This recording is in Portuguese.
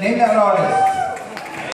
Nem melhores.